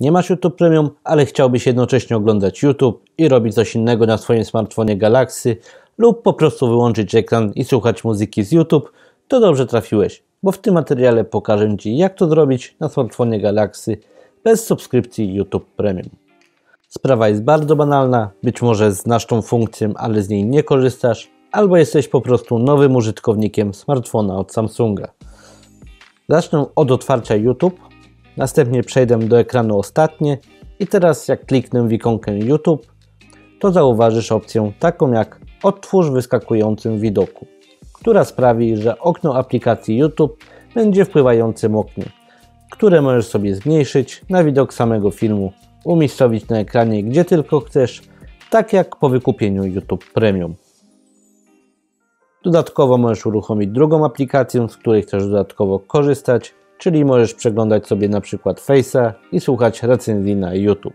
Nie masz YouTube Premium, ale chciałbyś jednocześnie oglądać YouTube i robić coś innego na swoim smartfonie Galaxy lub po prostu wyłączyć ekran i słuchać muzyki z YouTube, to dobrze trafiłeś, bo w tym materiale pokażę Ci jak to zrobić na smartfonie Galaxy bez subskrypcji YouTube Premium. Sprawa jest bardzo banalna, być może znasz tą funkcję, ale z niej nie korzystasz, albo jesteś po prostu nowym użytkownikiem smartfona od Samsunga. Zacznę od otwarcia YouTube, następnie przejdę do ekranu ostatnie i teraz jak kliknę w ikonkę YouTube, to zauważysz opcję taką jak Otwórz wyskakującym widoku, która sprawi, że okno aplikacji YouTube będzie w pływającym oknie, które możesz sobie zmniejszyć na widok samego filmu, umiejscowić na ekranie gdzie tylko chcesz, tak jak po wykupieniu YouTube Premium. Dodatkowo możesz uruchomić drugą aplikację, z której chcesz dodatkowo korzystać, czyli możesz przeglądać sobie na przykład Face'a i słuchać recenzji na YouTube.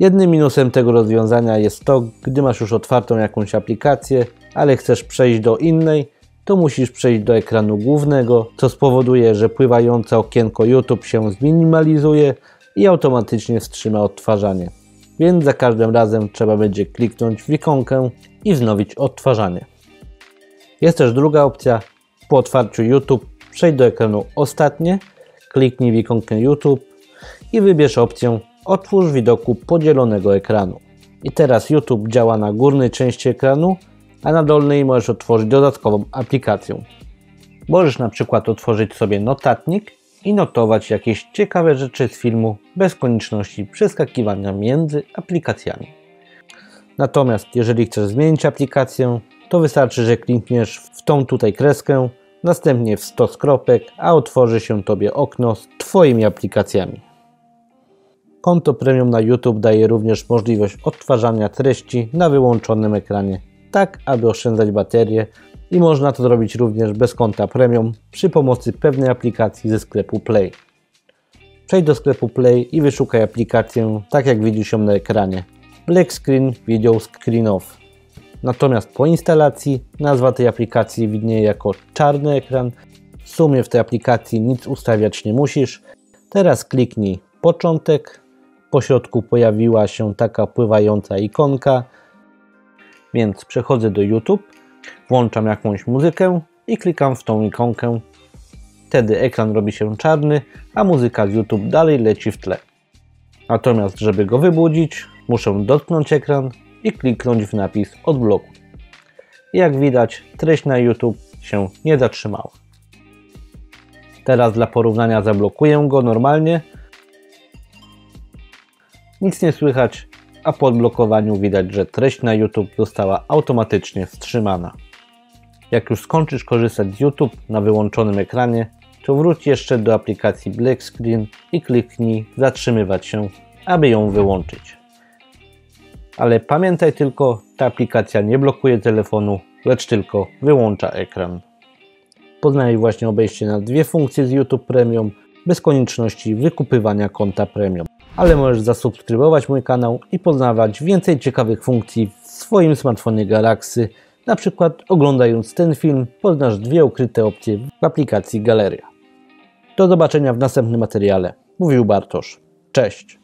Jednym minusem tego rozwiązania jest to, gdy masz już otwartą jakąś aplikację, ale chcesz przejść do innej, to musisz przejść do ekranu głównego, co spowoduje, że pływające okienko YouTube się zminimalizuje i automatycznie wstrzyma odtwarzanie. Więc za każdym razem trzeba będzie kliknąć w ikonkę i wznowić odtwarzanie. Jest też druga opcja. Po otwarciu YouTube przejdź do ekranu Ostatnie, kliknij w ikonkę YouTube i wybierz opcję Otwórz widoku podzielonego ekranu. I teraz YouTube działa na górnej części ekranu, a na dolnej możesz otworzyć dodatkową aplikację. Możesz na przykład otworzyć sobie notatnik i notować jakieś ciekawe rzeczy z filmu bez konieczności przeskakiwania między aplikacjami. Natomiast jeżeli chcesz zmienić aplikację, to wystarczy, że klikniesz w tą tutaj kreskę, następnie w stos a otworzy się Tobie okno z Twoimi aplikacjami. Konto Premium na YouTube daje również możliwość odtwarzania treści na wyłączonym ekranie, tak aby oszczędzać baterię i można to zrobić również bez konta Premium przy pomocy pewnej aplikacji ze sklepu Play. Przejdź do sklepu Play i wyszukaj aplikację tak jak widzisz ją na ekranie. Black Screen Video Screen Off. Natomiast po instalacji nazwa tej aplikacji widnieje jako czarny ekran. W sumie w tej aplikacji nic ustawiać nie musisz. Teraz kliknij początek. Po środku pojawiła się taka pływająca ikonka. Więc przechodzę do YouTube, włączam jakąś muzykę i klikam w tą ikonkę. Wtedy ekran robi się czarny, a muzyka z YouTube dalej leci w tle. Natomiast żeby go wybudzić, muszę dotknąć ekran i kliknąć w napis odblokuj. Jak widać, treść na YouTube się nie zatrzymała. Teraz dla porównania zablokuję go normalnie. Nic nie słychać, a po odblokowaniu widać, że treść na YouTube została automatycznie wstrzymana. Jak już skończysz korzystać z YouTube na wyłączonym ekranie, to wróć jeszcze do aplikacji Black Screen i kliknij zatrzymywać się, aby ją wyłączyć. Ale pamiętaj tylko, ta aplikacja nie blokuje telefonu, lecz tylko wyłącza ekran. Poznaj właśnie obejście na dwie funkcje z YouTube Premium bez konieczności wykupywania konta Premium. Ale możesz zasubskrybować mój kanał i poznawać więcej ciekawych funkcji w swoim smartfonie Galaxy. Na przykład oglądając ten film poznasz dwie ukryte opcje w aplikacji Galeria. Do zobaczenia w następnym materiale. Mówił Bartosz. Cześć!